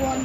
one.